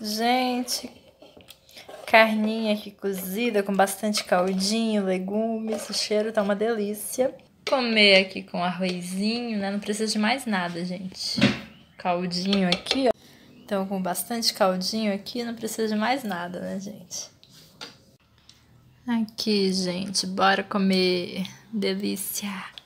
Gente, carninha aqui cozida com bastante caldinho, legumes, o cheiro tá uma delícia. Comer aqui com arrozinho, né? Não precisa de mais nada, gente. Caldinho aqui, ó. Então, com bastante caldinho aqui, não precisa de mais nada, né, gente? Aqui, gente, bora comer. Delícia!